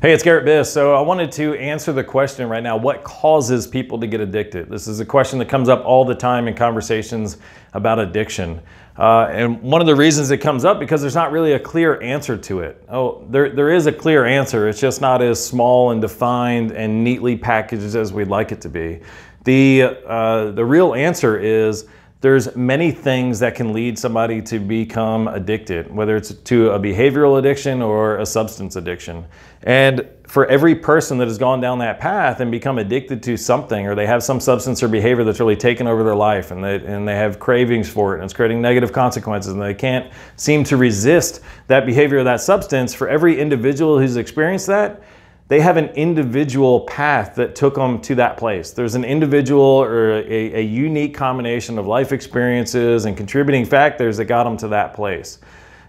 Hey, it's Garret Biss. So I wanted to answer the question right now, what causes people to get addicted? This is a question that comes up all the time in conversations about addiction. Uh, and one of the reasons it comes up because there's not really a clear answer to it. Oh, there, there is a clear answer. It's just not as small and defined and neatly packaged as we'd like it to be. The, uh, the real answer is there's many things that can lead somebody to become addicted, whether it's to a behavioral addiction or a substance addiction. And for every person that has gone down that path and become addicted to something, or they have some substance or behavior that's really taken over their life and they, and they have cravings for it and it's creating negative consequences and they can't seem to resist that behavior or that substance, for every individual who's experienced that, they have an individual path that took them to that place. There's an individual or a, a, unique combination of life experiences and contributing factors that got them to that place.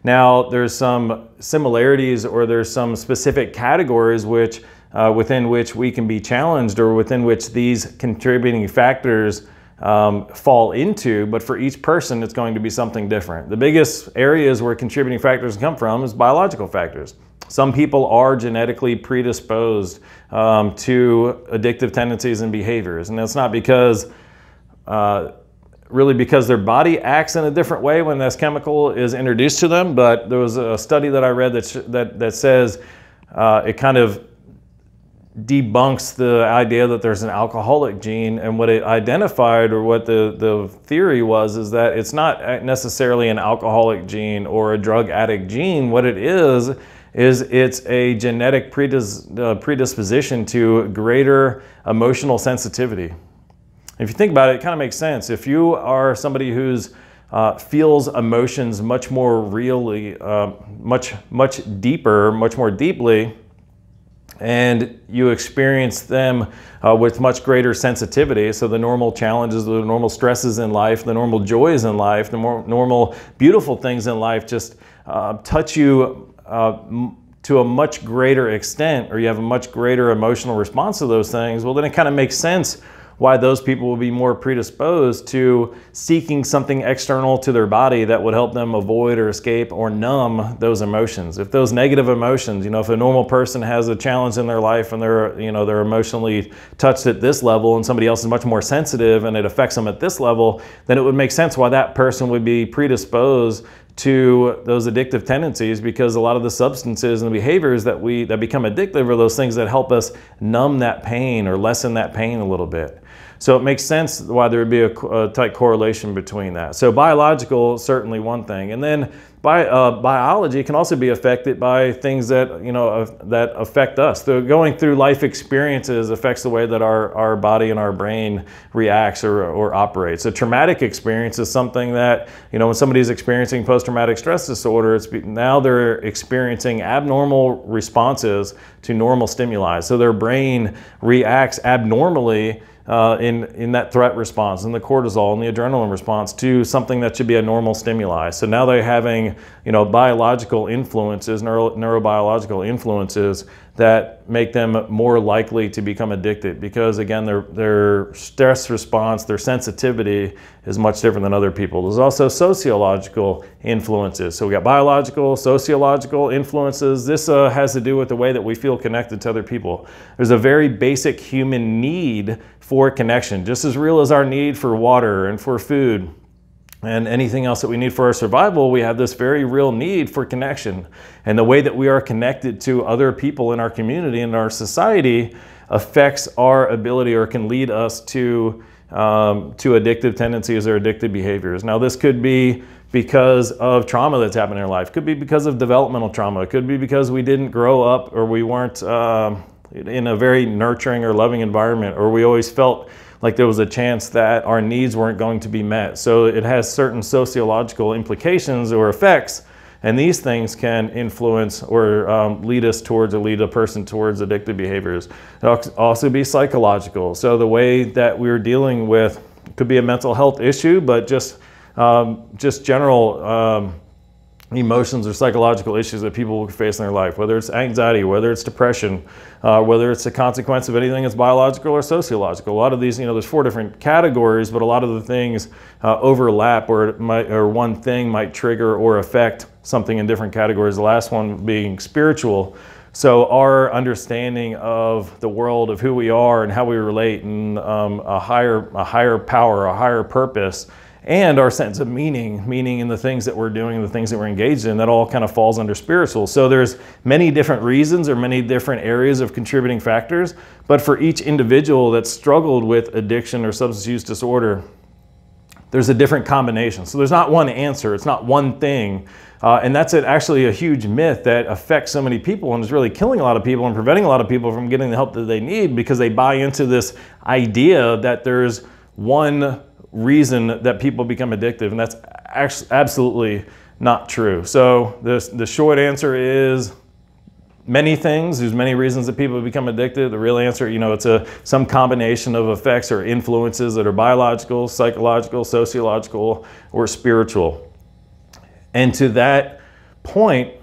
Now, there's some similarities or there's some specific categories which uh, within which we can be challenged or within which these contributing factors um, fall into, but for each person, it's going to be something different. The biggest areas where contributing factors come from is biological factors. Some people are genetically predisposed um, to addictive tendencies and behaviors, and that's not because uh, really because their body acts in a different way when this chemical is introduced to them. But there was a study that I read that that that says uh, it kind of debunks the idea that there's an alcoholic gene and what it identified or what the, the theory was is that it's not necessarily an alcoholic gene or a drug addict gene what it is is it's a genetic uh, predisposition to greater emotional sensitivity. If you think about it, it kind of makes sense. If you are somebody who's uh, feels emotions much more really, uh, much much deeper, much more deeply, and you experience them uh, with much greater sensitivity. So the normal challenges, the normal stresses in life, the normal joys in life, the more normal beautiful things in life just uh, touch you uh, to a much greater extent, or you have a much greater emotional response to those things, well, then it kind of makes sense why those people will be more predisposed to seeking something external to their body that would help them avoid or escape or numb those emotions. If those negative emotions, you know, if a normal person has a challenge in their life and they're, you know, they're emotionally touched at this level and somebody else is much more sensitive and it affects them at this level, then it would make sense why that person would be predisposed to those addictive tendencies because a lot of the substances and the behaviors that we that become addictive are those things that help us numb that pain or lessen that pain a little bit. So it makes sense why there would be a, a tight correlation between that. So biological, certainly one thing. And then by, uh, biology can also be affected by things that, you know, uh, that affect us. So going through life experiences affects the way that our, our body and our brain reacts or, or operates. A traumatic experience is something that, you know, when somebody's experiencing post-traumatic stress disorder, it's now they're experiencing abnormal responses to normal stimuli. So their brain reacts abnormally uh, in, in that threat response and the cortisol and the adrenaline response to something that should be a normal stimuli. So now they're having you know, biological influences, neuro, neurobiological influences that make them more likely to become addicted because again, their, their stress response, their sensitivity is much different than other people. There's also sociological influences. So we got biological, sociological influences. This uh, has to do with the way that we feel connected to other people. There's a very basic human need for connection, just as real as our need for water and for food and anything else that we need for our survival, we have this very real need for connection. And the way that we are connected to other people in our community and our society affects our ability or can lead us to, um, to addictive tendencies or addictive behaviors. Now, this could be because of trauma that's happened in our life, could be because of developmental trauma, it could be because we didn't grow up or we weren't uh, in a very nurturing or loving environment, or we always felt like there was a chance that our needs weren't going to be met. So it has certain sociological implications or effects, and these things can influence or um, lead us towards or lead a person towards addictive behaviors. It'll also be psychological. So the way that we're dealing with could be a mental health issue, but just um, just general um, emotions or psychological issues that people face in their life, whether it's anxiety, whether it's depression, uh, whether it's a consequence of anything that's biological or sociological. A lot of these, you know, there's four different categories, but a lot of the things uh, overlap or, might, or one thing might trigger or affect something in different categories. The last one being spiritual. So our understanding of the world, of who we are and how we relate, and um, a higher a higher power, a higher purpose, and our sense of meaning, meaning in the things that we're doing, the things that we're engaged in, that all kind of falls under spiritual. So there's many different reasons or many different areas of contributing factors, but for each individual that's struggled with addiction or substance use disorder, there's a different combination. So there's not one answer, it's not one thing. Uh, and that's actually a huge myth that affects so many people and is really killing a lot of people and preventing a lot of people from getting the help that they need because they buy into this idea that there's one reason that people become addictive. And that's absolutely not true. So the, the short answer is many things. There's many reasons that people become addicted. The real answer, you know, it's a some combination of effects or influences that are biological, psychological, sociological, or spiritual. And to that point,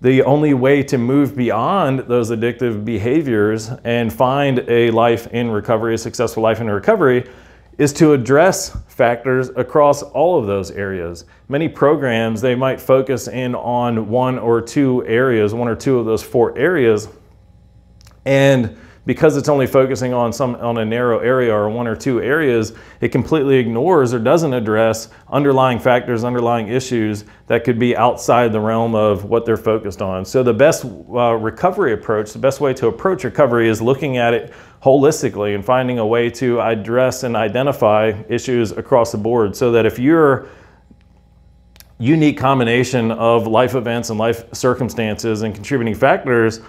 the only way to move beyond those addictive behaviors and find a life in recovery, a successful life in recovery, is to address factors across all of those areas. Many programs, they might focus in on one or two areas, one or two of those four areas, and because it's only focusing on some on a narrow area or one or two areas, it completely ignores or doesn't address underlying factors, underlying issues that could be outside the realm of what they're focused on. So the best uh, recovery approach, the best way to approach recovery is looking at it holistically and finding a way to address and identify issues across the board so that if you're unique combination of life events and life circumstances and contributing factors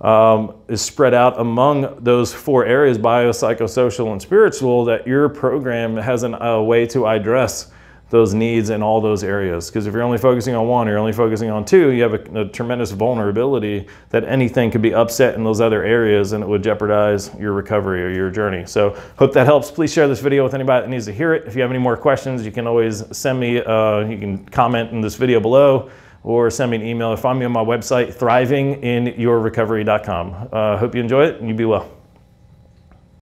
um, is spread out among those four areas biopsychosocial and spiritual that your program has an, a way to address those needs in all those areas. Because if you're only focusing on one, you're only focusing on two, you have a, a, tremendous vulnerability that anything could be upset in those other areas and it would jeopardize your recovery or your journey. So hope that helps. Please share this video with anybody that needs to hear it. If you have any more questions, you can always send me, uh, you can comment in this video below or send me an email or find me on my website, thrivinginyourrecovery.com. Uh, hope you enjoy it and you be well.